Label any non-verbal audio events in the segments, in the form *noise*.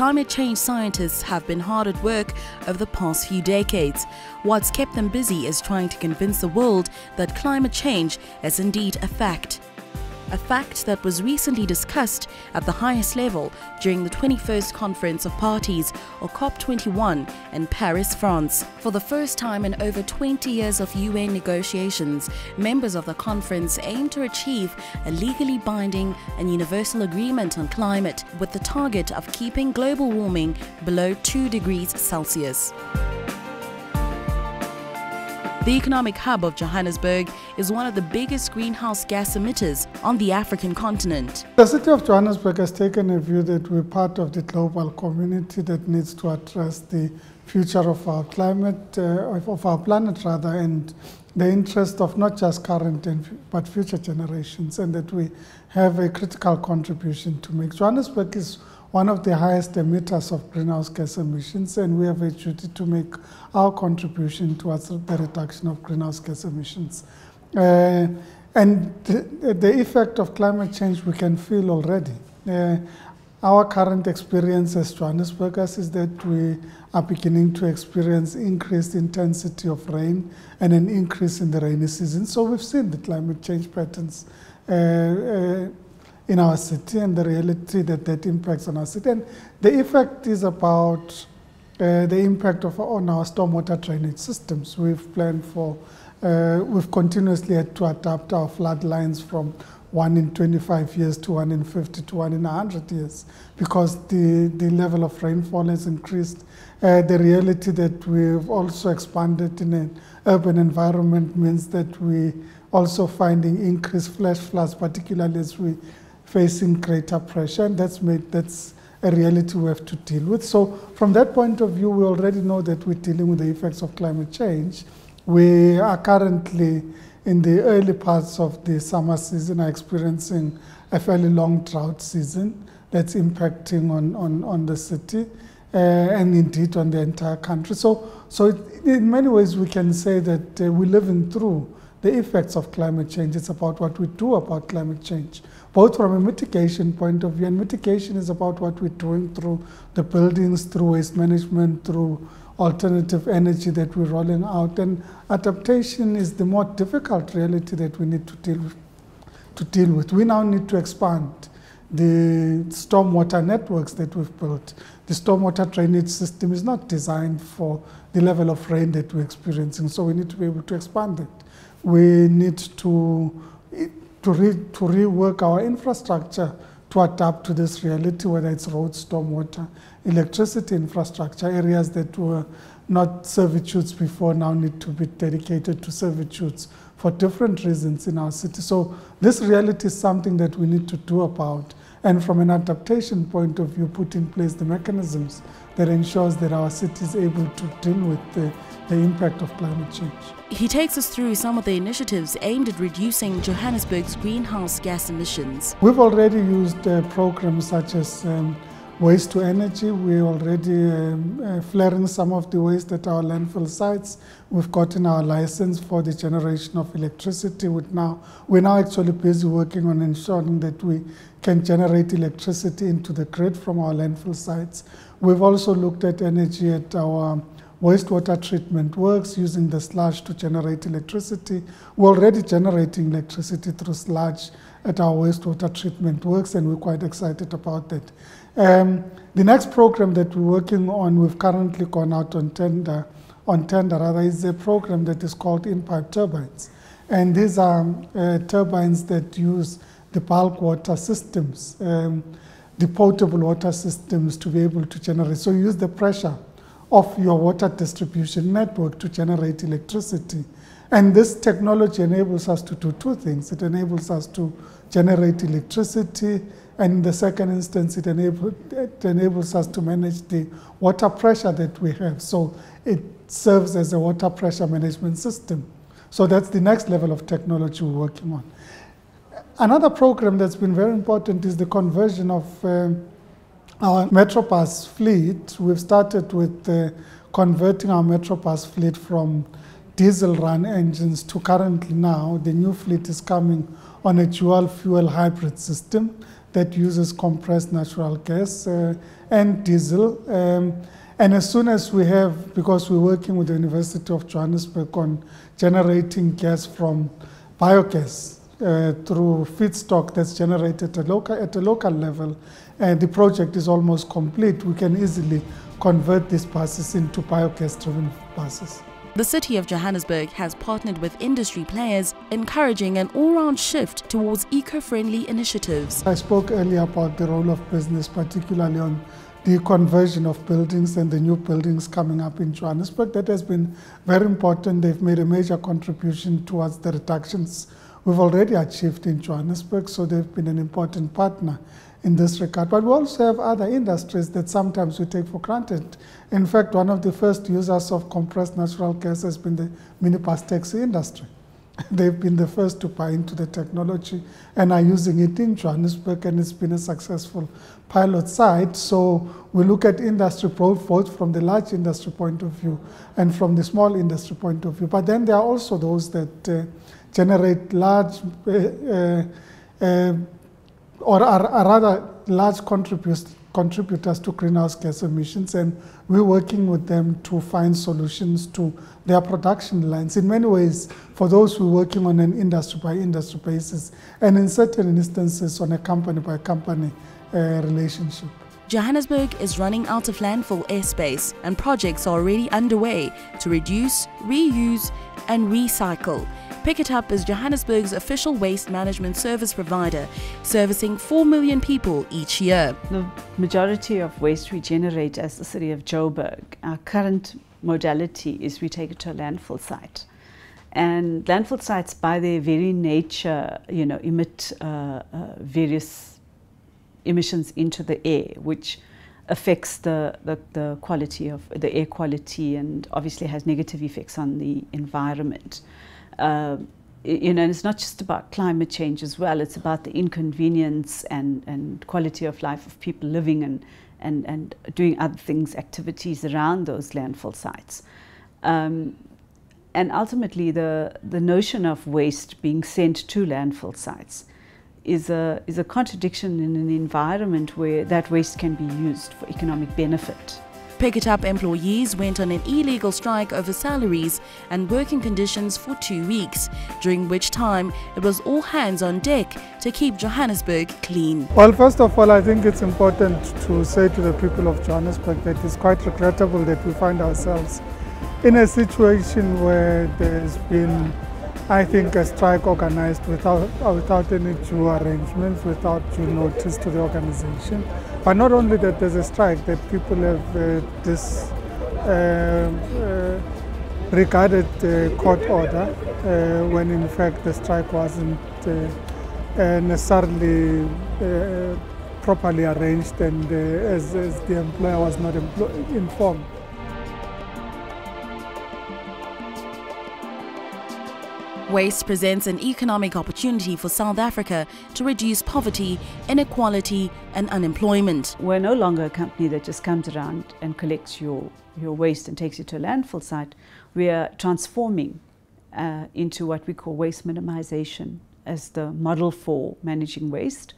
climate change scientists have been hard at work over the past few decades. What's kept them busy is trying to convince the world that climate change is indeed a fact a fact that was recently discussed at the highest level during the 21st Conference of Parties, or COP21, in Paris, France. For the first time in over 20 years of UN negotiations, members of the conference aim to achieve a legally binding and universal agreement on climate with the target of keeping global warming below 2 degrees Celsius. The economic hub of Johannesburg is one of the biggest greenhouse gas emitters on the African continent. The city of Johannesburg has taken a view that we're part of the global community that needs to address the future of our climate, uh, of our planet rather, and the interest of not just current and, but future generations, and that we have a critical contribution to make. Johannesburg is one of the highest emitters of greenhouse gas emissions, and we have a duty to make our contribution towards the reduction of greenhouse gas emissions. Uh, and the, the, effect of climate change we can feel already. Uh, our current experience as Johannesburgers is that we are beginning to experience increased intensity of rain and an increase in the rainy season. So we've seen the climate change patterns uh, uh in our city and the reality that that impacts on our city. And the effect is about uh, the impact of on our stormwater drainage systems. We've planned for, uh, we've continuously had to adapt our flood lines from one in 25 years to one in 50 to one in 100 years because the, the level of rainfall has increased. Uh, the reality that we've also expanded in an urban environment means that we also finding increased flash floods, particularly as we facing greater pressure, and that's made that's a reality we have to deal with. So from that point of view, we already know that we're dealing with the effects of climate change. We are currently in the early parts of the summer season are experiencing a fairly long drought season that's impacting on, on, on the city uh, and indeed on the entire country. So, so it, in many ways we can say that uh, we're living through the effects of climate change. It's about what we do about climate change both from a mitigation point of view, and mitigation is about what we're doing through the buildings, through waste management, through alternative energy that we're rolling out. And adaptation is the more difficult reality that we need to deal with. To deal with. We now need to expand the stormwater networks that we've built. The stormwater drainage system is not designed for the level of rain that we're experiencing, so we need to be able to expand it. We need to to, re, to rework our infrastructure to adapt to this reality, whether it's roads, stormwater, electricity infrastructure, areas that were not servitudes before now need to be dedicated to servitudes for different reasons in our city. So this reality is something that we need to do about. And from an adaptation point of view, put in place the mechanisms that ensures that our city is able to deal with the the impact of climate change. He takes us through some of the initiatives aimed at reducing Johannesburg's greenhouse gas emissions. We've already used uh, programs such as um, waste to energy. We're already um, uh, flaring some of the waste at our landfill sites. We've gotten our license for the generation of electricity. With now, we're now actually busy working on ensuring that we can generate electricity into the grid from our landfill sites. We've also looked at energy at our wastewater treatment works using the sludge to generate electricity. We're already generating electricity through sludge at our wastewater treatment works, and we're quite excited about that. Um, the next program that we're working on, we've currently gone out on tender, on tender rather, is a program that is called in-pipe turbines. And these are uh, turbines that use the bulk water systems, um, the potable water systems to be able to generate. So use the pressure of your water distribution network to generate electricity. And this technology enables us to do two things. It enables us to generate electricity, and in the second instance, it, enable, it enables us to manage the water pressure that we have. So it serves as a water pressure management system. So that's the next level of technology we're working on. Another program that's been very important is the conversion of um, our Metrobus fleet, we've started with uh, converting our Metrobus fleet from diesel run engines to currently now the new fleet is coming on a dual fuel hybrid system that uses compressed natural gas uh, and diesel. Um, and as soon as we have, because we're working with the University of Johannesburg on generating gas from biogas uh, through feedstock that's generated at, local, at a local level, and the project is almost complete, we can easily convert these buses into biogas-driven buses. The city of Johannesburg has partnered with industry players, encouraging an all-round shift towards eco-friendly initiatives. I spoke earlier about the role of business, particularly on the conversion of buildings and the new buildings coming up in Johannesburg. That has been very important. They've made a major contribution towards the reductions we've already achieved in Johannesburg, so they've been an important partner in this regard. But we also have other industries that sometimes we take for granted. In fact, one of the first users of compressed natural gas has been the minibus taxi industry. *laughs* They've been the first to buy into the technology and are using it in Johannesburg, and it's been a successful pilot site. So we look at industry both from the large industry point of view and from the small industry point of view. But then there are also those that uh, generate large uh, uh, uh or are, are rather large contributors contributors to greenhouse gas emissions and we're working with them to find solutions to their production lines. In many ways, for those who are working on an industry by industry basis and in certain instances on a company by company uh, relationship. Johannesburg is running out of landfill airspace and projects are already underway to reduce, reuse and recycle. Pikitup is Johannesburg's official waste management service provider, servicing 4 million people each year. The majority of waste we generate as the city of Joburg, our current modality is we take it to a landfill site. And landfill sites, by their very nature, you know, emit uh, uh, various emissions into the air, which affects the, the, the, quality of the air quality and obviously has negative effects on the environment uh, you know, it's not just about climate change as well, it's about the inconvenience and, and quality of life of people living and, and, and doing other things, activities around those landfill sites. Um, and ultimately, the, the notion of waste being sent to landfill sites is a, is a contradiction in an environment where that waste can be used for economic benefit. Pikitup employees went on an illegal strike over salaries and working conditions for two weeks, during which time it was all hands on deck to keep Johannesburg clean. Well, first of all, I think it's important to say to the people of Johannesburg that it's quite regrettable that we find ourselves in a situation where there's been I think a strike organized without, without any due arrangements, without due notice to the organization. But not only that there's a strike, that people have uh, this uh, uh, regarded court order uh, when in fact the strike wasn't uh, uh, necessarily properly arranged and as, as, the employer was not informed. Waste presents an economic opportunity for South Africa to reduce poverty, inequality and unemployment. We're no longer a company that just comes around and collects your, your waste and takes it to a landfill site. We are transforming uh, into what we call waste minimization as the model for managing waste.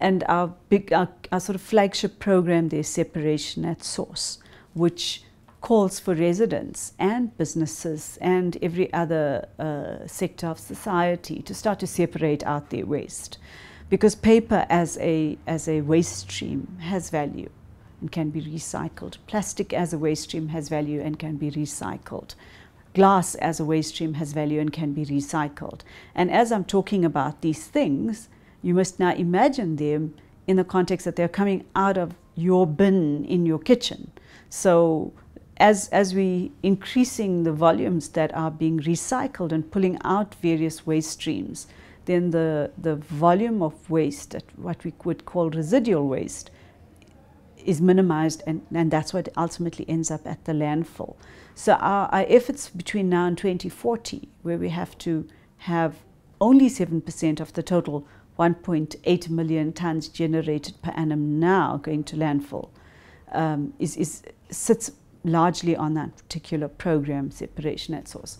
And our big, our, our sort of flagship program there is separation at source, which calls for residents and businesses and every other uh, sector of society to start to separate out their waste. Because paper as a, as a waste stream has value and can be recycled. Plastic as a waste stream has value and can be recycled. Glass as a waste stream has value and can be recycled. And as I'm talking about these things, you must now imagine them in the context that they're coming out of your bin in your kitchen. So as, as we increasing the volumes that are being recycled and pulling out various waste streams, then the, the volume of waste, what we would call residual waste, is minimized and, and that's what ultimately ends up at the landfill. So our, our efforts between now and 2040, where we have to have only 7% of the total 1.8 million tons generated per annum now going to landfill, um, is, is, sits largely on that particular program, separation at source.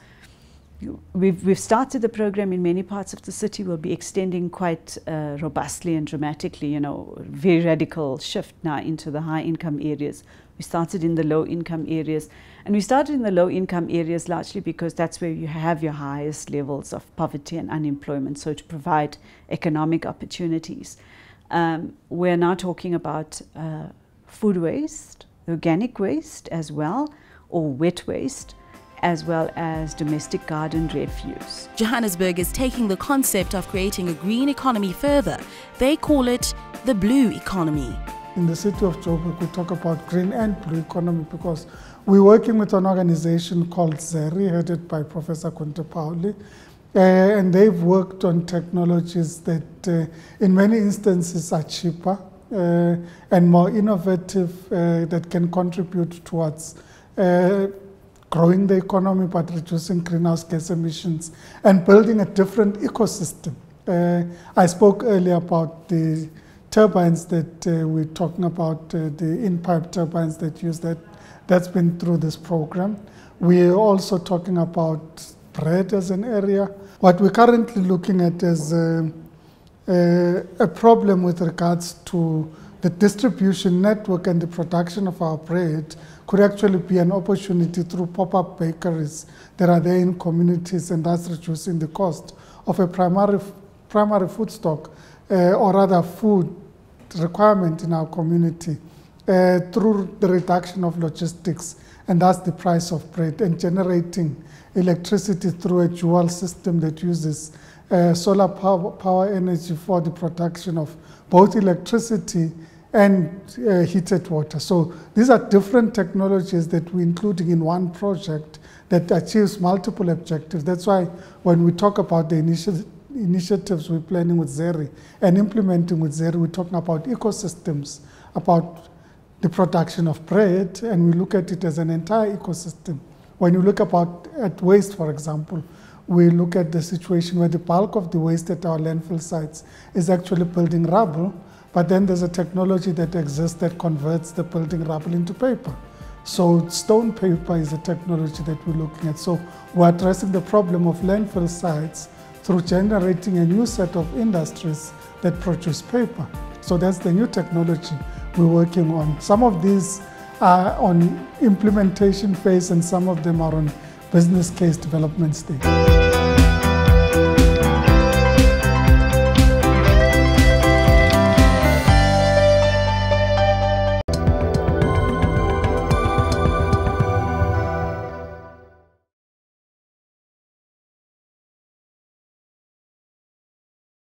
we've, we've started the program in many parts of the city. We'll be extending quite uh, robustly and dramatically, you know, very radical shift now into the high income areas. We started in the low income areas. And we started in the low income areas largely because that's where you have your highest levels of poverty and unemployment. So to provide economic opportunities. Um, we're now talking about uh, food waste, organic waste as well, or wet waste as well as domestic garden refuse. Johannesburg is taking the concept of creating a green economy further. They call it the blue economy. In the city of Joburg, we talk about green and blue economy because we're working with an organization called ZERI, headed by Professor Gunter Pauli. Uh, and they've worked on technologies that, uh, in many instances, are cheaper and more innovative uh, that can contribute towards uh, growing the economy but reducing greenhouse gas emissions and building a different ecosystem. Uh, I spoke earlier about the turbines that uh, we're talking about, uh, the in-pipe turbines that use that. That's been through this program. We're also talking about bread as an area. What we're currently looking at is uh, uh, a problem with regards to the distribution network and the production of our bread could actually be an opportunity through pop-up bakeries that are there in communities and thus reducing the cost of a primary, primary food stock uh, or rather food requirement in our community uh, through the reduction of logistics and thus the price of bread and generating electricity through a dual system that uses uh, solar power, power energy for the production of both electricity and uh, heated water. So these are different technologies that we're including in one project that achieves multiple objectives. That's why when we talk about the initi initiatives we're planning with ZERI and implementing with ZERI, we're talking about ecosystems, about the production of bread, and we look at it as an entire ecosystem. When you look about at waste, for example, we look at the situation where the bulk of the waste at our landfill sites is actually building rubble, but then there's a technology that exists that converts the building rubble into paper. So stone paper is a technology that we're looking at. So we're addressing the problem of landfill sites through generating a new set of industries that produce paper. So that's the new technology we're working on. Some of these are on implementation phase and some of them are on business case development stage.